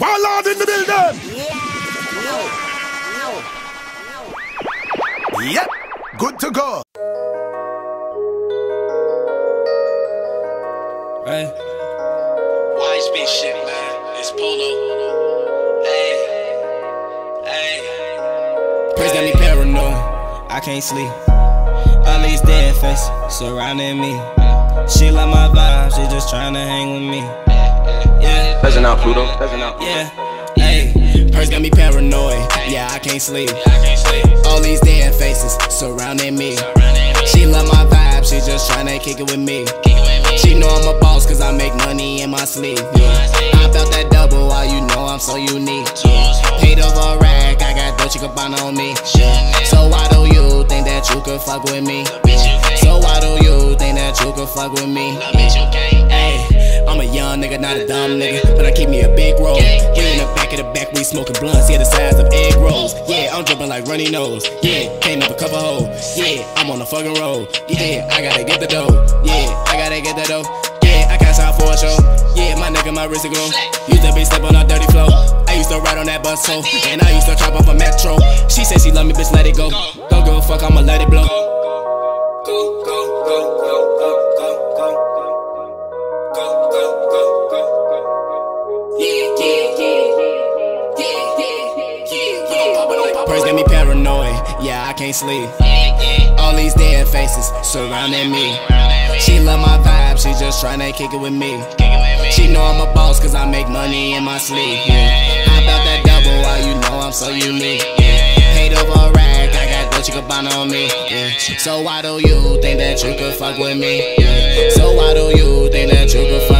Warlord in the building. Yep, good to go. Hey. Wise bitch shit, man. It's Polo. Hey. Hey. Praise got me paranoid. I can't sleep. All these dead faces surrounding me. She love my vibe, she just tryna hang with me. Yeah. Peasant out, Pluto. Peasant out. Yeah. Hey. Percs got me paranoid. Yeah, I can't sleep. All these dead faces surrounding me. She love my vibe, she just tryna kick it with me. She know I'm a boss cause I make money in my sleep. Yeah. I felt that double while you know I'm so unique. Yeah. Paid over a rack, I got Dolce Gabbana on me. Yeah. So why do you think that you could fuck with me? So why do you think that you could fuck with me? I'm a young nigga, not a dumb nigga, but I keep me a big roll. We in the back of the back, we smoking blunts, yeah, the size of egg rolls. Yeah, I'm dripping like runny nose. Yeah, came up a couple hoes. Yeah, I'm on the fucking road. Yeah, I gotta get the dough. Yeah, I gotta get the dough. Yeah, I cash out for a show. Yeah, my nigga, my wrist go. Used to be step on a dirty flow. I used to ride on that bus so, and I used to chop off a metro. She said she love me, bitch, let it go. Don't give a fuck, I'ma let it blow. Percs got me paranoid, yeah, I can't sleep. All these dead faces surrounding me. She love my vibe, she just tryna kick it with me. She know I'm a boss cause I make money in my sleep. Yeah. I bout that double while you know I'm so unique. Yeah. Paid over a rack, I got Dolce Gabbana on me. So why do you think that you could fuck with me? So why do you think that you could fuck.